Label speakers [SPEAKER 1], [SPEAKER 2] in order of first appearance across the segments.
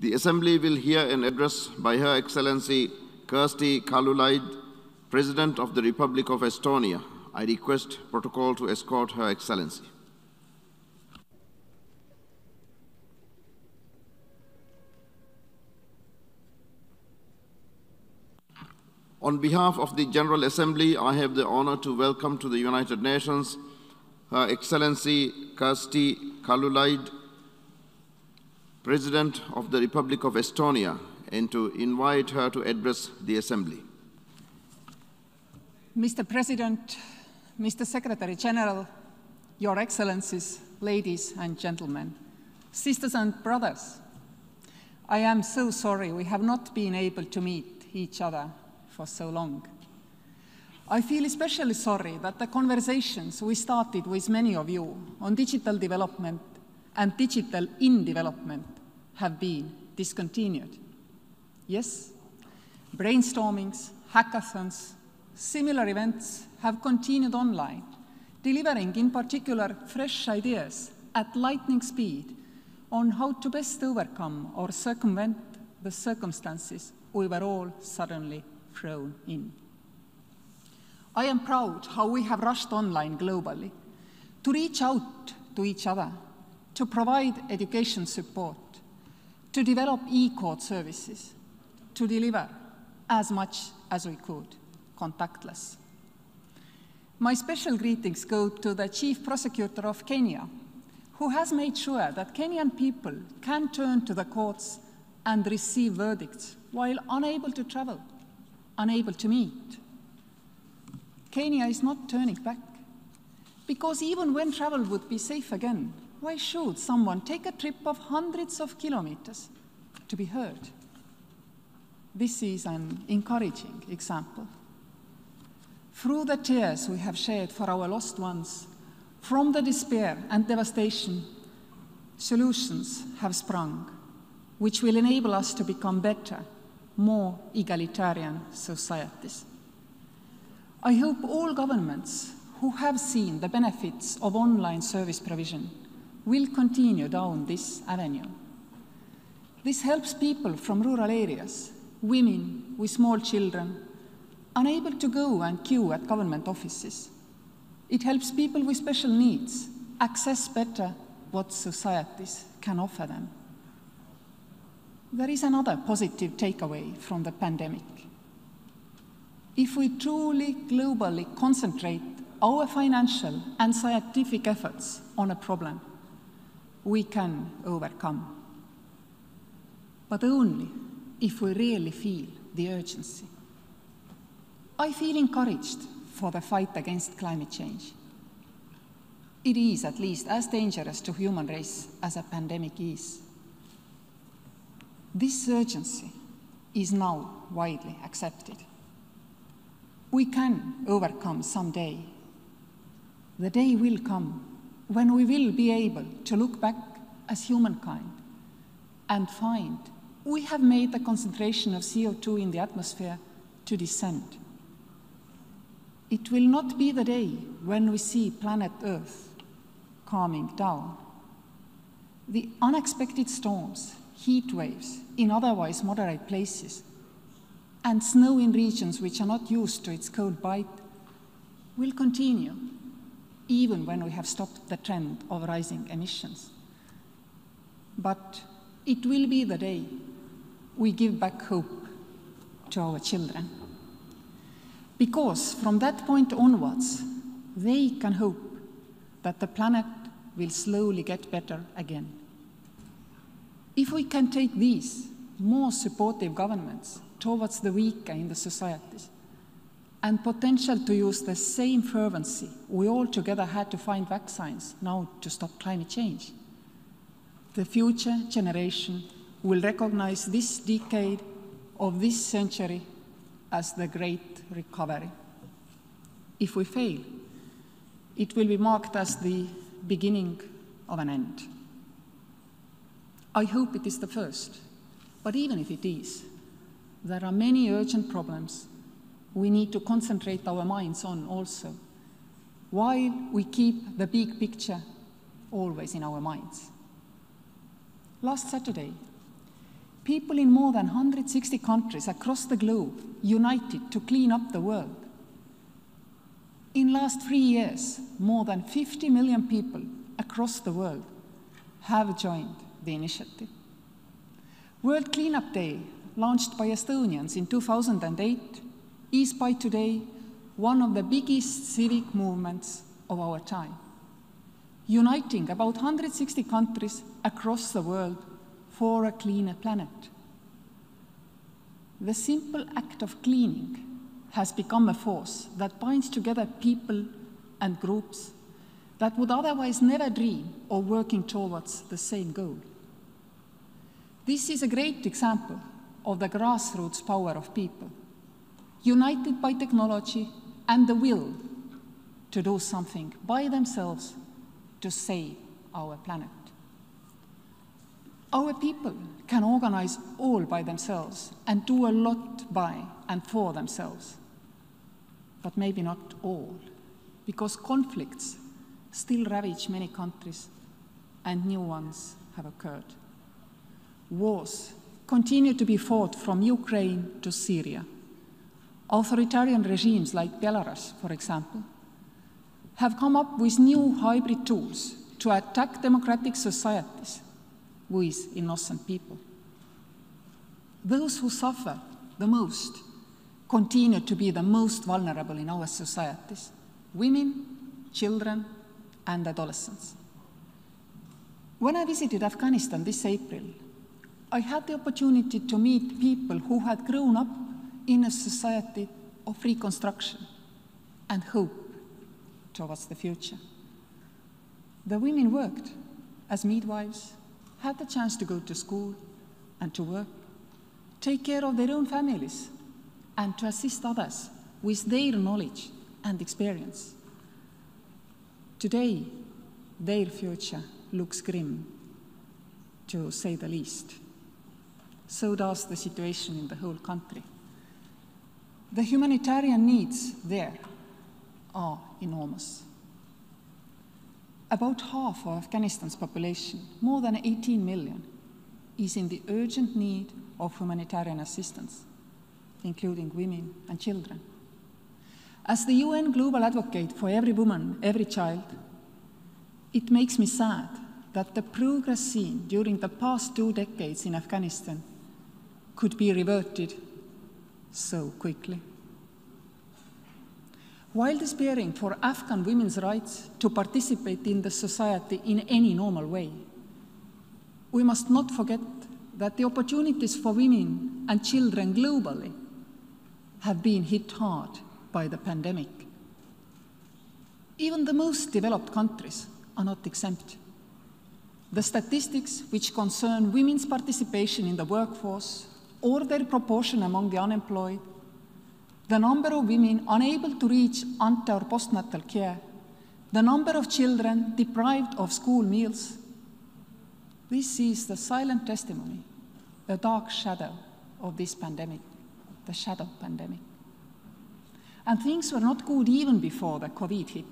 [SPEAKER 1] The Assembly will hear an address by Her Excellency Kersti Kaljulaid, President of the Republic of Estonia. I request protocol to escort Her Excellency. On behalf of the General Assembly, I have the honor to welcome to the United Nations Her Excellency Kersti Kaljulaid, President of the Republic of Estonia, and to invite her to address the Assembly.
[SPEAKER 2] Mr. President, Mr. Secretary General, Your Excellencies, ladies and gentlemen, sisters and brothers, I am so sorry we have not been able to meet each other for so long. I feel especially sorry that the conversations we started with many of you on digital development and digital in development have been discontinued. Yes, brainstormings, hackathons, similar events have continued online, delivering in particular fresh ideas at lightning speed on how to best overcome or circumvent the circumstances we were all suddenly thrown in. I am proud how we have rushed online globally to reach out to each other, to provide education support, to develop e-court services, to deliver as much as we could, contactless. My special greetings go to the Chief Prosecutor of Kenya, who has made sure that Kenyan people can turn to the courts and receive verdicts while unable to travel, unable to meet. Kenya is not turning back, because even when travel would be safe again, why should someone take a trip of hundreds of kilometers to be heard? This is an encouraging example. Through the tears we have shared for our lost ones, from the despair and devastation, solutions have sprung, which will enable us to become better, more egalitarian societies. I hope all governments who have seen the benefits of online service provision will continue down this avenue. This helps people from rural areas, women with small children, unable to go and queue at government offices. It helps people with special needs access better what societies can offer them. There is another positive takeaway from the pandemic. If we truly globally concentrate our financial and scientific efforts on a problem, we can overcome. But only if we really feel the urgency. I feel encouraged for the fight against climate change. It is at least as dangerous to human race as a pandemic is. This urgency is now widely accepted. We can overcome someday. The day will come when we will be able to look back as humankind and find we have made the concentration of CO2 in the atmosphere to descend. It will not be the day when we see planet Earth calming down. The unexpected storms, heat waves in otherwise moderate places, and snow in regions which are not used to its cold bite will continue even when we have stopped the trend of rising emissions. But it will be the day we give back hope to our children. Because from that point onwards, they can hope that the planet will slowly get better again. If we can take these more supportive governments towards the weaker in the societies, and potential to use the same fervency we all together had to find vaccines now to stop climate change. The future generation will recognize this decade of this century as the great recovery. If we fail, it will be marked as the beginning of an end. I hope it is the first, but even if it is, there are many urgent problems we need to concentrate our minds on also, while we keep the big picture always in our minds. Last Saturday, People in more than 160 countries across the globe united to clean up the world. In last three years, more than 50 million people across the world have joined the initiative. World Cleanup Day, launched by Estonians in 2008, is by today one of the biggest civic movements of our time, uniting about 160 countries across the world for a cleaner planet. The simple act of cleaning has become a force that binds together people and groups that would otherwise never dream of working towards the same goal. This is a great example of the grassroots power of people, united by technology and the will to do something by themselves to save our planet. Our people can organize all by themselves and do a lot by and for themselves, but maybe not all, because conflicts still ravage many countries and new ones have occurred. Wars continue to be fought from Ukraine to Syria. Authoritarian regimes like Belarus, for example, have come up with new hybrid tools to attack democratic societies with innocent people. Those who suffer the most continue to be the most vulnerable in our societies women, children, and adolescents. When I visited Afghanistan this April, I had the opportunity to meet people who had grown up in a society of reconstruction and hope towards the future. The women worked as midwives, had the chance to go to school and to work, take care of their own families, and to assist others with their knowledge and experience. Today, their future looks grim, to say the least. So does the situation in the whole country. The humanitarian needs there are enormous. About half of Afghanistan's population, more than 18 million, is in the urgent need of humanitarian assistance, including women and children. As the UN Global Advocate for every woman, every child, it makes me sad that the progress seen during the past two decades in Afghanistan could be reverted so quickly. While despairing for Afghan women's rights to participate in the society in any normal way, we must not forget that the opportunities for women and children globally have been hit hard by the pandemic. Even the most developed countries are not exempt. The statistics which concern women's participation in the workforce or their proportion among the unemployed the number of women unable to reach ante or postnatal care, the number of children deprived of school meals. This is the silent testimony, the dark shadow of this pandemic, the shadow pandemic. And things were not good even before the COVID hit.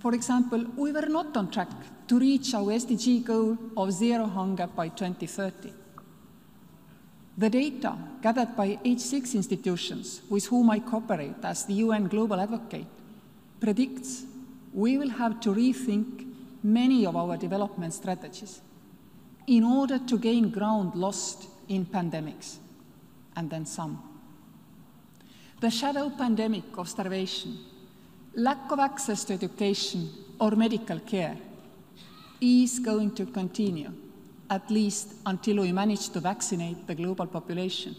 [SPEAKER 2] For example, we were not on track to reach our SDG goal of zero hunger by 2030. The data gathered by H6 institutions with whom I cooperate as the UN Global Advocate predicts we will have to rethink many of our development strategies in order to gain ground lost in pandemics, and then some. The shadow pandemic of starvation, lack of access to education or medical care is going to continue at least until we manage to vaccinate the global population.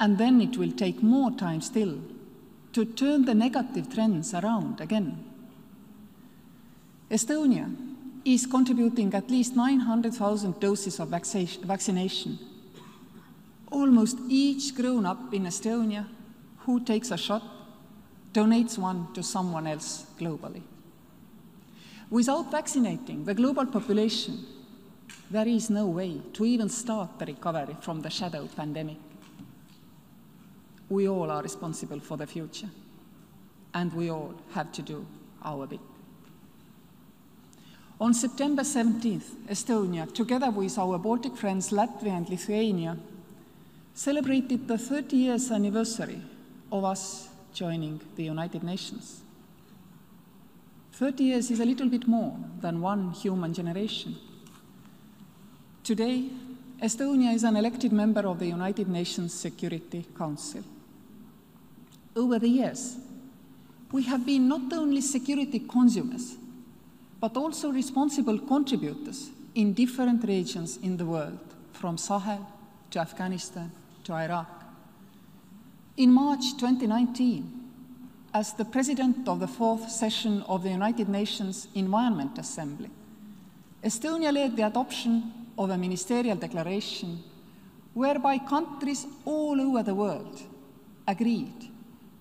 [SPEAKER 2] And then it will take more time still to turn the negative trends around again. Estonia is contributing at least 900,000 doses of vaccination. Almost each grown up in Estonia who takes a shot donates one to someone else globally. Without vaccinating the global population, there is no way to even start the recovery from the shadow pandemic. We all are responsible for the future, and we all have to do our bit. On September 17th, Estonia, together with our Baltic friends Latvia and Lithuania, celebrated the 30 years anniversary of us joining the United Nations. 30 years is a little bit more than one human generation. Today, Estonia is an elected member of the United Nations Security Council. Over the years, we have been not only security consumers, but also responsible contributors in different regions in the world, from Sahel to Afghanistan to Iraq. In March 2019, as the president of the fourth session of the United Nations Environment Assembly, Estonia led the adoption of a ministerial declaration whereby countries all over the world agreed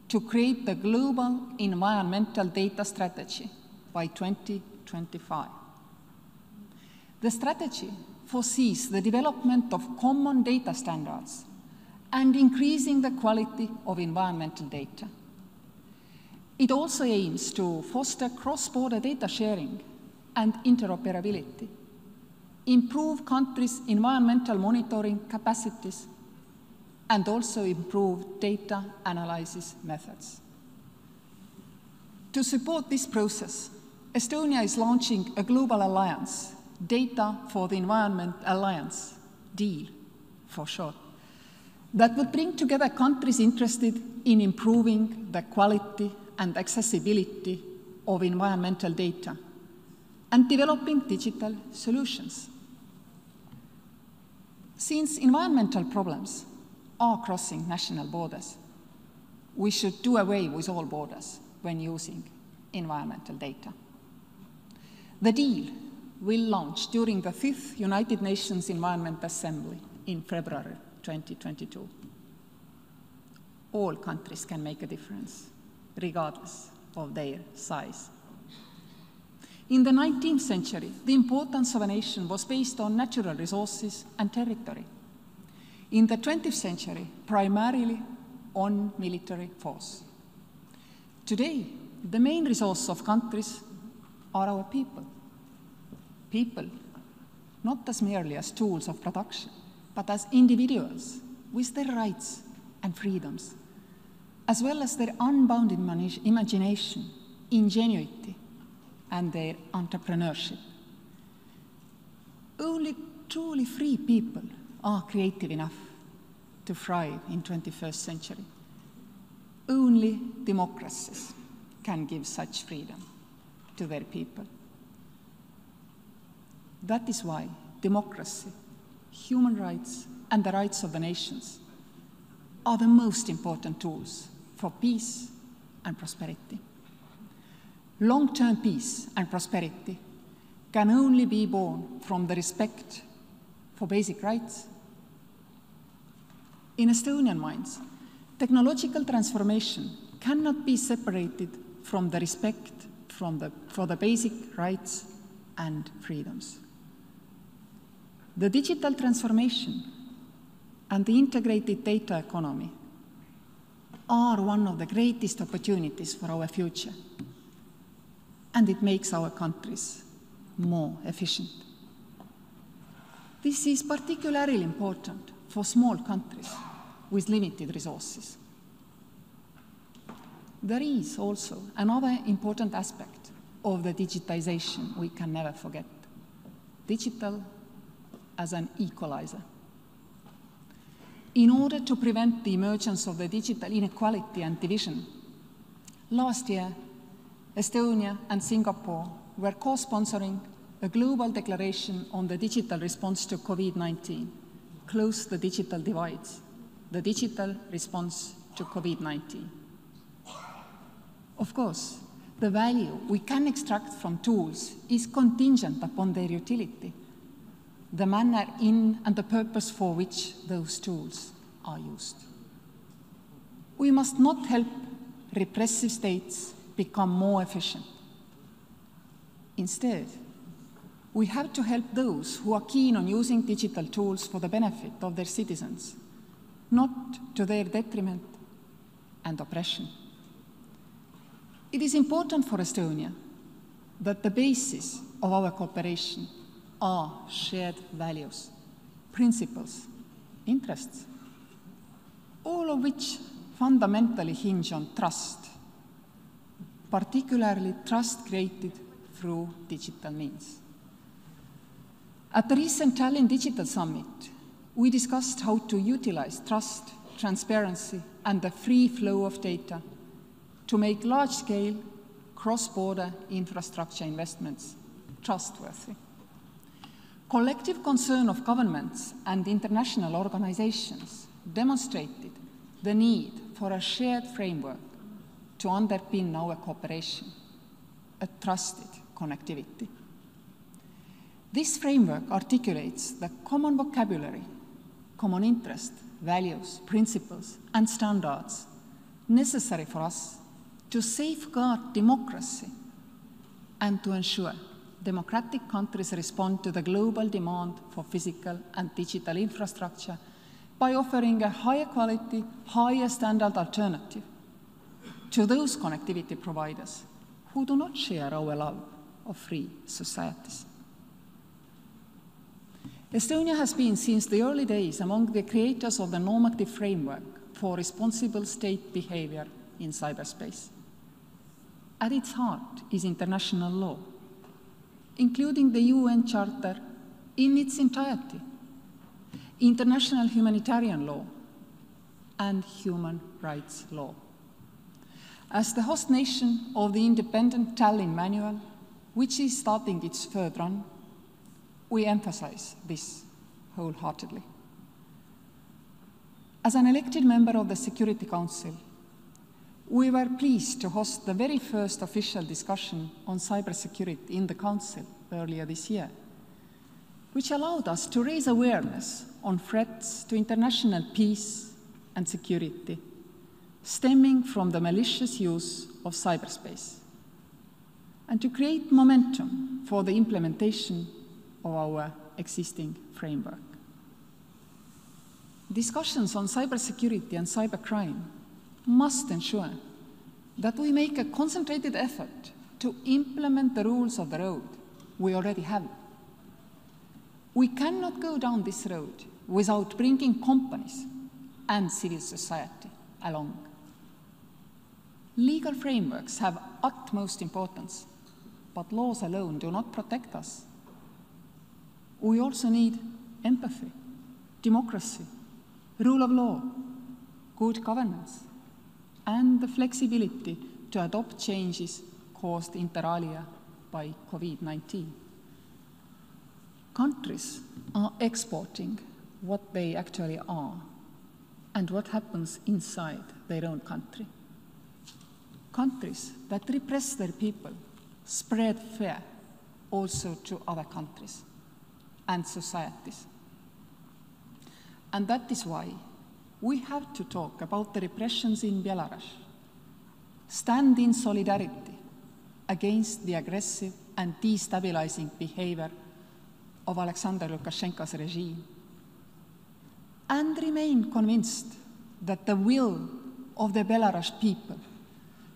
[SPEAKER 2] to create the global environmental data strategy by 2025. The strategy foresees the development of common data standards and increasing the quality of environmental data. It also aims to foster cross-border data sharing and interoperability, improve countries' environmental monitoring capacities, and also improve data analysis methods. To support this process, Estonia is launching a global alliance, Data for the Environment Alliance, DEAL for short, that would bring together countries interested in improving the quality and accessibility of environmental data and developing digital solutions. Since environmental problems are crossing national borders, we should do away with all borders when using environmental data. The deal will launch during the fifth United Nations Environment Assembly in February 2022. All countries can make a difference, regardless of their size. In the 19th century, the importance of a nation was based on natural resources and territory. In the 20th century, primarily on military force. Today, the main resource of countries are our people. People, not as merely as tools of production, but as individuals with their rights and freedoms, as well as their unbounded imagination, ingenuity, and their entrepreneurship. Only truly free people are creative enough to thrive in 21st century. Only democracies can give such freedom to their people. That is why democracy, human rights, and the rights of the nations are the most important tools for peace and prosperity. Long-term peace and prosperity can only be born from the respect for basic rights. In Estonian minds, technological transformation cannot be separated from the respect from the, for the basic rights and freedoms. The digital transformation and the integrated data economy are one of the greatest opportunities for our future, and it makes our countries more efficient. This is particularly important for small countries with limited resources. There is also another important aspect of the digitization we can never forget digital as an equalizer. In order to prevent the emergence of the digital inequality and division, last year, Estonia and Singapore were co-sponsoring a global declaration on the digital response to COVID-19, Close the Digital Divides, the digital response to COVID-19. Of course, the value we can extract from tools is contingent upon their utility the manner in and the purpose for which those tools are used. We must not help repressive states become more efficient. Instead, we have to help those who are keen on using digital tools for the benefit of their citizens, not to their detriment and oppression. It is important for Estonia that the basis of our cooperation are shared values, principles, interests, all of which fundamentally hinge on trust, particularly trust created through digital means. At the recent Tallinn Digital Summit, we discussed how to utilize trust, transparency, and the free flow of data to make large-scale, cross-border infrastructure investments trustworthy. Collective concern of governments and international organizations demonstrated the need for a shared framework to underpin our cooperation, a trusted connectivity. This framework articulates the common vocabulary, common interest, values, principles, and standards necessary for us to safeguard democracy and to ensure democratic countries respond to the global demand for physical and digital infrastructure by offering a higher quality, higher standard alternative to those connectivity providers who do not share our love of free societies. Estonia has been since the early days among the creators of the normative framework for responsible state behavior in cyberspace. At its heart is international law, including the UN Charter in its entirety, international humanitarian law, and human rights law. As the host nation of the independent Tallinn Manual, which is starting its third run, we emphasize this wholeheartedly. As an elected member of the Security Council, we were pleased to host the very first official discussion on cybersecurity in the Council earlier this year, which allowed us to raise awareness on threats to international peace and security stemming from the malicious use of cyberspace, and to create momentum for the implementation of our existing framework. Discussions on cybersecurity and cybercrime must ensure that we make a concentrated effort to implement the rules of the road we already have. We cannot go down this road without bringing companies and civil society along. Legal frameworks have utmost importance, but laws alone do not protect us we also need empathy, democracy, rule of law, good governance, and the flexibility to adopt changes caused inter alia by COVID 19. Countries are exporting what they actually are and what happens inside their own country. Countries that repress their people spread fear also to other countries and societies. And that is why we have to talk about the repressions in Belarus, stand in solidarity against the aggressive and destabilizing behavior of Alexander Lukashenko's regime, and remain convinced that the will of the Belarus people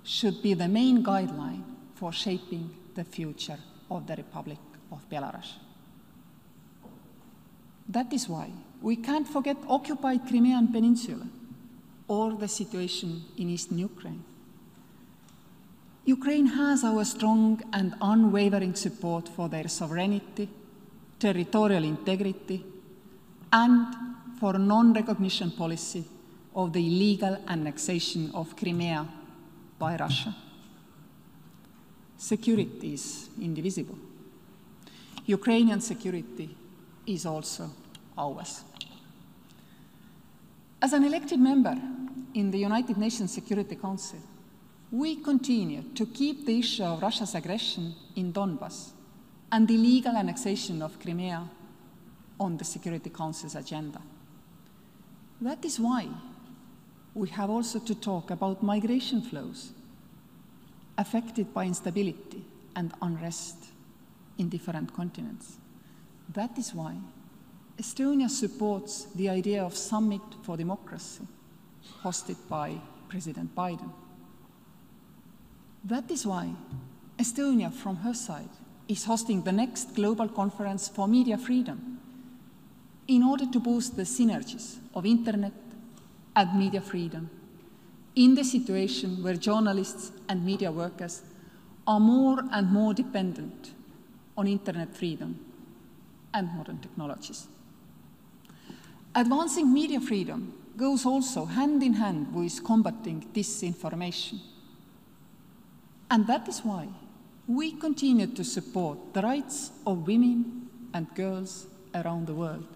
[SPEAKER 2] should be the main guideline for shaping the future of the Republic of Belarus. That is why we can't forget occupied Crimean Peninsula or the situation in eastern Ukraine. Ukraine has our strong and unwavering support for their sovereignty, territorial integrity, and for non-recognition policy of the illegal annexation of Crimea by Russia. Security is indivisible. Ukrainian security is also ours. As an elected member in the United Nations Security Council, we continue to keep the issue of Russia's aggression in Donbass and the illegal annexation of Crimea on the Security Council's agenda. That is why we have also to talk about migration flows affected by instability and unrest in different continents. That is why Estonia supports the idea of Summit for Democracy, hosted by President Biden. That is why Estonia, from her side, is hosting the next global conference for media freedom in order to boost the synergies of internet and media freedom in the situation where journalists and media workers are more and more dependent on internet freedom and modern technologies. Advancing media freedom goes also hand in hand with combating disinformation. And that is why we continue to support the rights of women and girls around the world.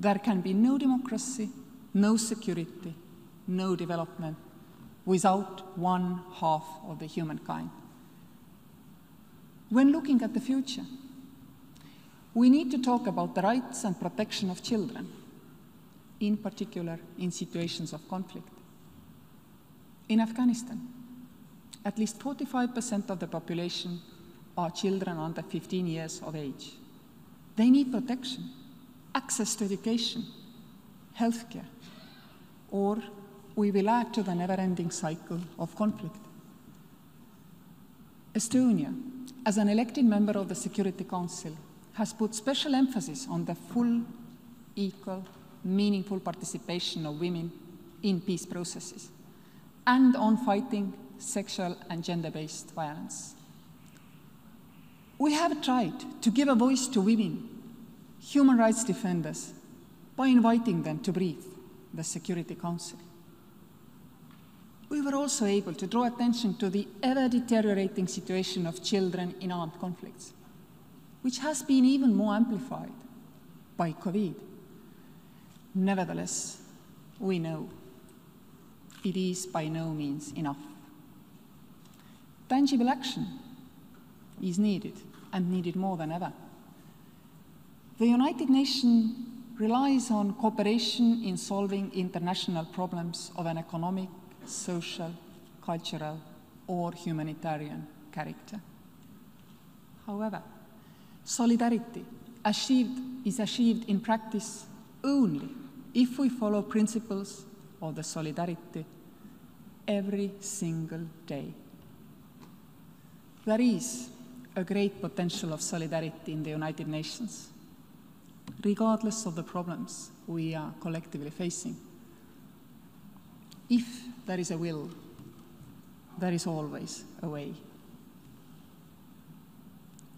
[SPEAKER 2] There can be no democracy, no security, no development without one half of the humankind. When looking at the future, we need to talk about the rights and protection of children, in particular in situations of conflict. In Afghanistan, at least 45% of the population are children under 15 years of age. They need protection, access to education, healthcare, or we will add to the never ending cycle of conflict. Estonia, as an elected member of the Security Council, has put special emphasis on the full, equal, meaningful participation of women in peace processes and on fighting sexual and gender based violence. We have tried to give a voice to women, human rights defenders, by inviting them to brief the Security Council. We were also able to draw attention to the ever deteriorating situation of children in armed conflicts, which has been even more amplified by COVID. Nevertheless, we know it is by no means enough. Tangible action is needed and needed more than ever. The United Nations relies on cooperation in solving international problems of an economic, social, cultural, or humanitarian character. However, solidarity achieved, is achieved in practice only if we follow principles of the solidarity every single day. There is a great potential of solidarity in the United Nations, regardless of the problems we are collectively facing. If there is a will, there is always a way.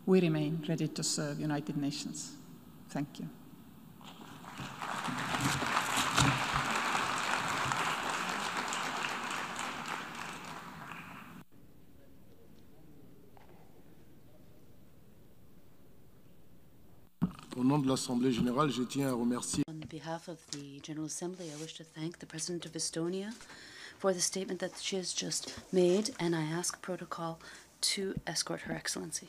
[SPEAKER 2] We remain ready to serve United Nations. Thank you.
[SPEAKER 3] Nom de l'Assemblée générale, je tiens à remercier
[SPEAKER 4] On behalf of the General Assembly, I wish to thank the President of Estonia for the statement that she has just made, and I ask protocol to escort Her Excellency.